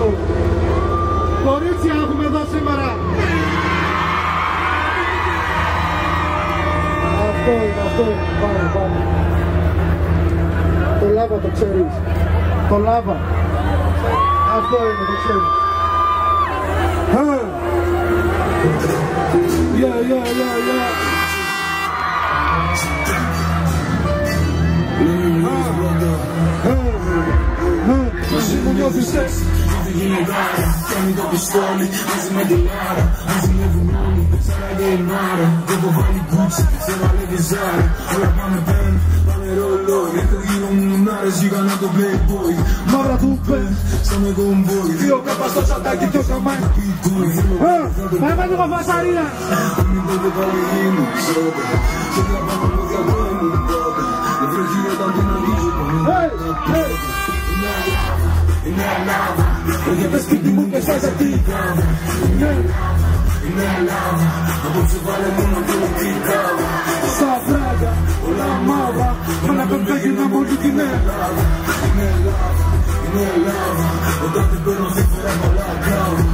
αυτό. Κορίτσια έχουμε εδώ σήμερα. Αυτό είναι, αυτό είναι. Πάμε, πάμε. Το λάβα το ξέρεις. Το λάβα. Αυτό είναι, το ξέρεις. Yeah, yeah, yeah, yeah. Μαζί μου νιώθεις σεξ Δεν γίνεται άρα, κάνει το πιστόλι Μαζί με την άρα, μαζεύουν όλοι Σαράντα η μάρα, δεν το βάλει κούτσι Σε βάλε τη ζάρα, όλα πάμε πεν Πάμε ρολόι, έχω γύρω μου μουνάρες Γίγανα το playboy. Μαύρα του πεν Σαν με κομβόι, Δύο κάπα στο τσαντάκι και ο καμάκι Πάμε λίγο φασαρία Μην τότε πάλι γίνω ξότα Σε τραβάμε πόδια μου τότε Δεν βρέχει όταν την ανοίγω Hey, hey Είναι αλάβα, έρχεται σπίτι μου και σάζε την κάβα Είναι αλάβα, απόψε βάλε μόνο την κάβα Στα φράγκα, όλα μαύρα Με ένα παιδάκι να μπορεί την Ελλάδα Είναι Ελλάδα, είναι Ελλάδα Όταν την παίρνω στη φορά πολλά κάβα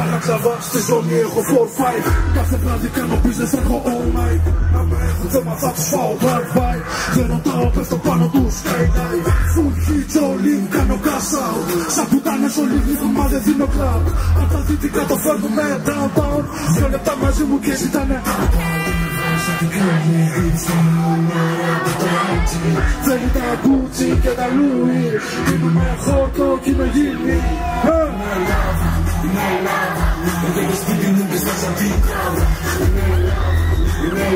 Άλλαξα βάση στη ζώνη, έχω 4-5 Κάθε βράδυ κάνω business, έχω all night. Να με έχουν θέμα θα τους φάω drive-by Δεν ρωτάω, πέφτω πάνω τους. Skydive Full hits όλοι μου κάνω cash out Σαν πουτάνες όλοι γλύφουν, μα δεν δίνω club Απ' τα δυτικά το φέρνουμε downtown. Δυο λεπτά μαζί μου και ζητάνε. Θέλει τα Gucci και τα Louis. Πίνουμε χόρτο κι είμαι γύμνη. Είναι Ελλάδα, έρχεται σπίτι μου και σάζε την κάβα Είναι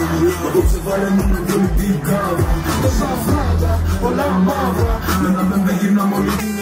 Ελλάδα, είναι Ελλάδα Απόψε βάλε μόνο την κάβα Τόσα φράγκα, όλα μαύρα Με ένα μπέμπε γυρνάμε όλη την Ελλάδα Βρουν,